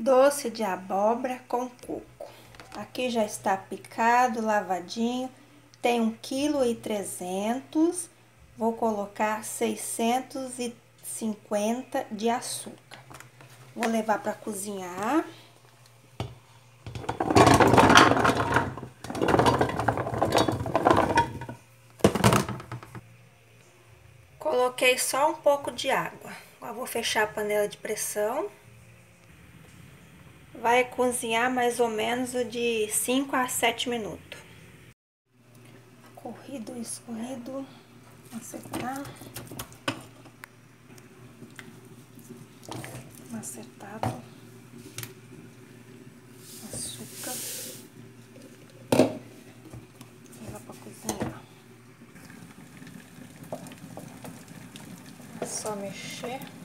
Doce de abóbora com coco. Aqui já está picado, lavadinho. Tem 1 kg 300. Vou colocar 650 de açúcar. Vou levar para cozinhar. Coloquei só um pouco de água. Agora vou fechar a panela de pressão vai cozinhar mais ou menos de 5 a 7 minutos. Corrido, escorrido, acertar. Acertado. Açúcar. Levar para cozinhar. É só mexer.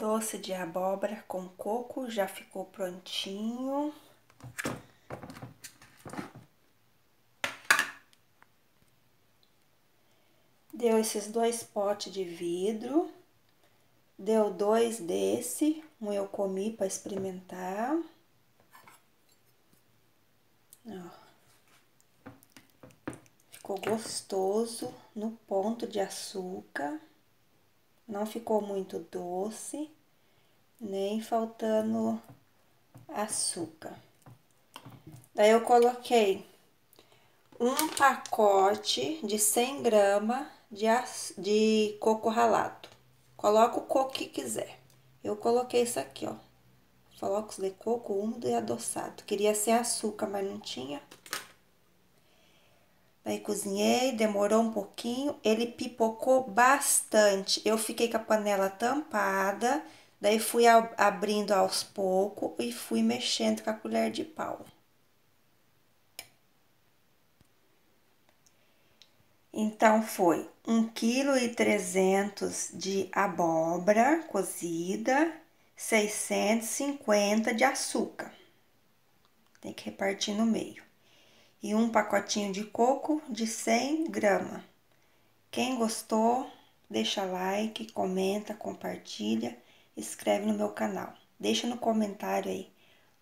Doce de abóbora com coco já ficou prontinho. Deu esses dois potes de vidro. Deu dois desse, um eu comi para experimentar. Ó. Ficou gostoso no ponto de açúcar. Não ficou muito doce, nem faltando açúcar. Daí eu coloquei um pacote de 100 gramas de, de coco ralado. Coloca o coco que quiser. Eu coloquei isso aqui, ó. Flocos de coco úmido e adoçado. Queria ser açúcar, mas não tinha. Aí cozinhei, demorou um pouquinho, ele pipocou bastante. Eu fiquei com a panela tampada, daí fui abrindo aos poucos e fui mexendo com a colher de pau. Então, foi 1,3 kg de abóbora cozida, 650 de açúcar. Tem que repartir no meio e um pacotinho de coco de 100 gramas. Quem gostou, deixa like, comenta, compartilha, escreve no meu canal. Deixa no comentário aí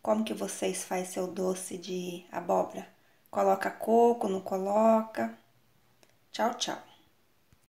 como que vocês fazem seu doce de abóbora. Coloca coco, não coloca? Tchau, tchau.